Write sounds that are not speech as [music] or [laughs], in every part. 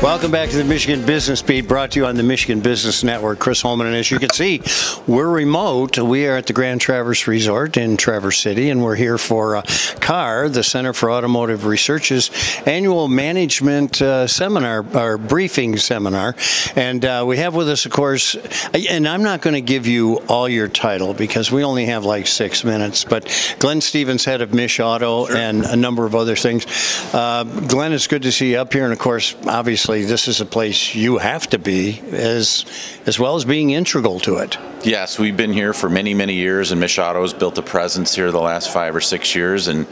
Welcome back to the Michigan Business Beat, brought to you on the Michigan Business Network. Chris Holman, and as you can see, we're remote. We are at the Grand Traverse Resort in Traverse City, and we're here for uh, CAR, the Center for Automotive Research's annual management uh, seminar, our briefing seminar. And uh, we have with us, of course, and I'm not going to give you all your title because we only have like six minutes, but Glenn Stevens, head of MICHauto, sure. and a number of other things. Uh, Glenn, it's good to see you up here, and of course, obviously obviously this is a place you have to be as as well as being integral to it. Yes, we've been here for many, many years, and MICHauto's built a presence here the last five or six years. And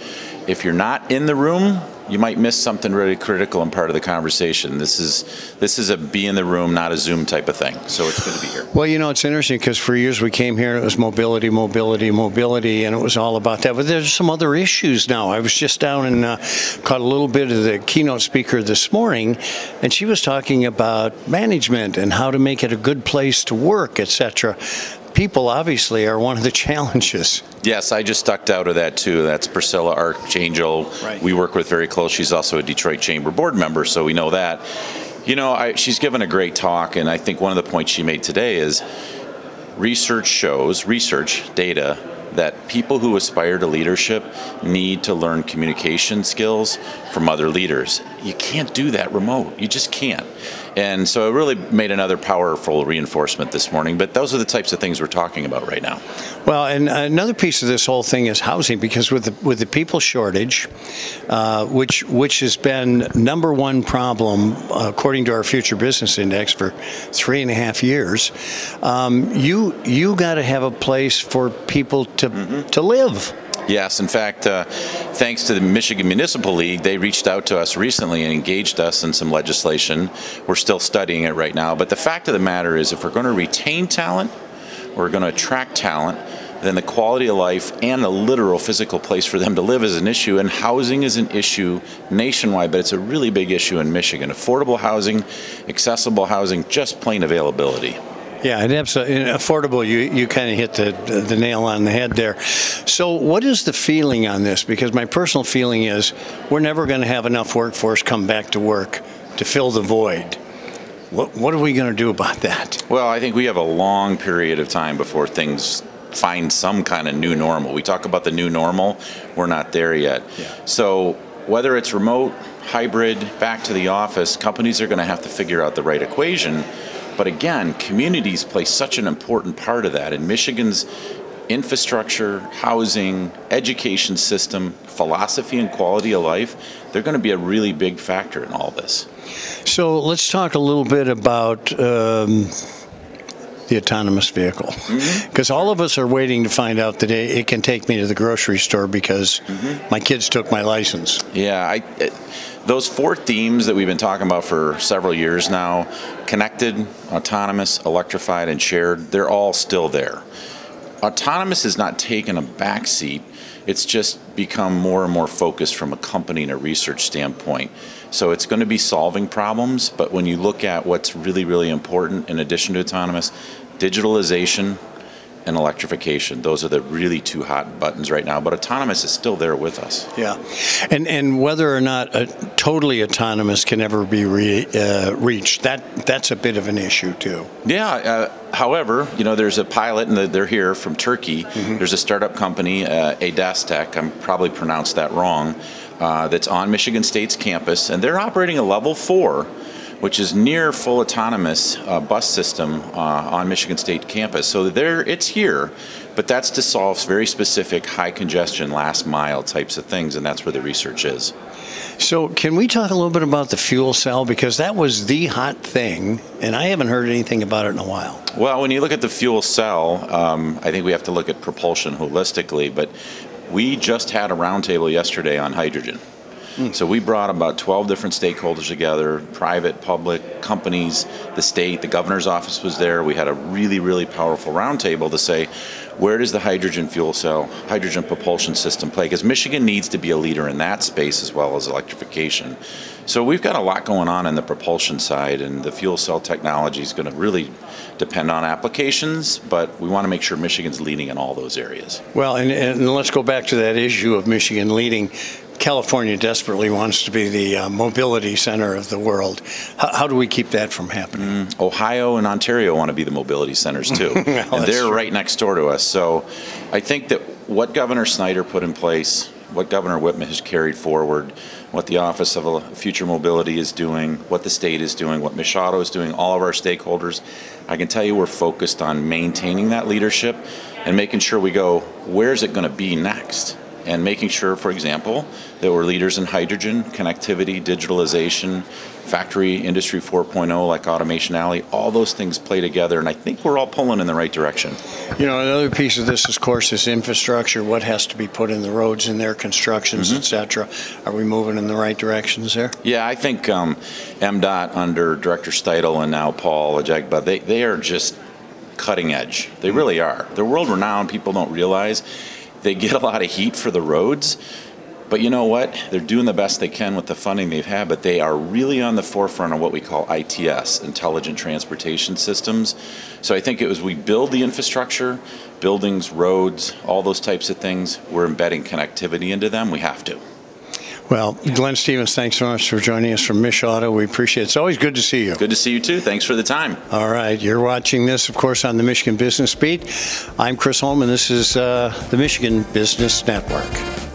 if you're not in the room, you might miss something really critical and part of the conversation. This is this is a be in the room, not a Zoom type of thing. So it's good to be here. Well, you know, it's interesting because for years we came here and it was mobility, mobility, mobility, and it was all about that. But there's some other issues now. I was just down and uh, caught a little bit of the keynote speaker this morning, and she was talking about management and how to make it a good place to work, etc people obviously are one of the [laughs] challenges. Yes, I just ducked out of that too. That's Priscilla Archangel. Right. We work with very close. She's also a Detroit Chamber board member, so we know that. You know, I, she's given a great talk, and I think one of the points she made today is research shows, research data that people who aspire to leadership need to learn communication skills from other leaders. You can't do that remote. You just can't. And so it really made another powerful reinforcement this morning. But those are the types of things we're talking about right now. Well, and another piece of this whole thing is housing, because with the, with the people shortage, uh, which which has been number one problem uh, according to our Future Business Index for three and a half years, um, you you got to have a place for people to mm-hmm. to live. Yes, in fact, uh, thanks to the Michigan Municipal League, they reached out to us recently and engaged us in some legislation. We're still studying it right now, but the fact of the matter is if we're going to retain talent, we're going to attract talent, then the quality of life and the literal physical place for them to live is an issue, and housing is an issue nationwide, but it's a really big issue in Michigan. Affordable housing, accessible housing, just plain availability. Yeah, and absolutely affordable. You you kind of hit the the nail on the head there. So, what is the feeling on this? Because my personal feeling is we're never going to have enough workforce come back to work to fill the void. What what are we going to do about that? Well, I think we have a long period of time before things find some kind of new normal. We talk about the new normal. We're not there yet. Yeah. So, whether it's remote, hybrid, back to the office, companies are going to have to figure out the right equation but again, communities play such an important part of that. And Michigan's infrastructure, housing, education system, philosophy, and quality of life, they're going to be a really big factor in all this. So let's talk a little bit about. Um, the autonomous vehicle. Because mm-hmm. all of us are waiting to find out that it can take me to the grocery store because mm-hmm. my kids took my license. Yeah, I, it, those four themes that we've been talking about for several years now connected, autonomous, electrified, and shared they're all still there. Autonomous has not taken a backseat, it's just become more and more focused from a company and a research standpoint. So it's going to be solving problems, but when you look at what's really, really important in addition to autonomous, digitalization, and electrification. Those are the really two hot buttons right now. But autonomous is still there with us. Yeah, and and whether or not a totally autonomous can ever be re, uh, reached, that that's a bit of an issue too. Yeah. Uh, however, you know, there's a pilot, and they're here from Turkey. Mm-hmm. There's a startup company, uh, Adastec. I'm probably pronounced that wrong. Uh, that's on Michigan State's campus, and they're operating a level four which is near full autonomous uh, bus system uh, on Michigan State campus. So there, it's here, but that's to solve very specific high congestion, last mile types of things, and that's where the research is. So, can we talk a little bit about the fuel cell because that was the hot thing, and I haven't heard anything about it in a while. Well, when you look at the fuel cell, um, I think we have to look at propulsion holistically. But we just had a roundtable yesterday on hydrogen. So we brought about 12 different stakeholders together private, public, companies, the state, the governor's office was there. We had a really, really powerful roundtable to say, where does the hydrogen fuel cell, hydrogen propulsion system play? Because Michigan needs to be a leader in that space as well as electrification. So we've got a lot going on in the propulsion side, and the fuel cell technology is going to really depend on applications, but we want to make sure Michigan's leading in all those areas. Well, and, and let's go back to that issue of Michigan leading California desperately wants to be the uh, mobility center of the world. How, how do we keep that from happening? Ohio and Ontario want to be the mobility centers too, [laughs] and they're true. right next door to us. So, I think that what Governor Snyder put in place, what Governor Whitmer has carried forward, what the Office of Future Mobility is doing, what the state is doing, what MICHauto is doing, all of our stakeholders, I can tell you we're focused on maintaining that leadership and making sure we go, where's it going to be next? And making sure, for example, that we're leaders in hydrogen, connectivity, digitalization, factory industry 4.0 like Automation Alley, all those things play together, and I think we're all pulling in the right direction. You know, another piece of this, of course, is infrastructure. What has to be put in the roads and their constructions, et cetera. Are we moving in the right directions there? Yeah, I think um, MDOT under Director Steudle and now Paul Ajegba, they, they are just cutting edge. They really are. They're world renowned. People don't realize they get a lot of heat for the roads. But you know what? They're doing the best they can with the funding they've had, but they are really on the forefront of what we call ITS, Intelligent Transportation Systems. So I think it was we build the infrastructure, buildings, roads, all those types of things, we're embedding connectivity into them. We have to. Well, Glenn Stevens, thanks so much for joining us from MICHauto. We appreciate it. It's always good to see you. Good to see you too. Thanks for the time. All right, you're watching this, of course, on the Michigan Business Beat. I'm Chris Holman. This is uh, the Michigan Business Network.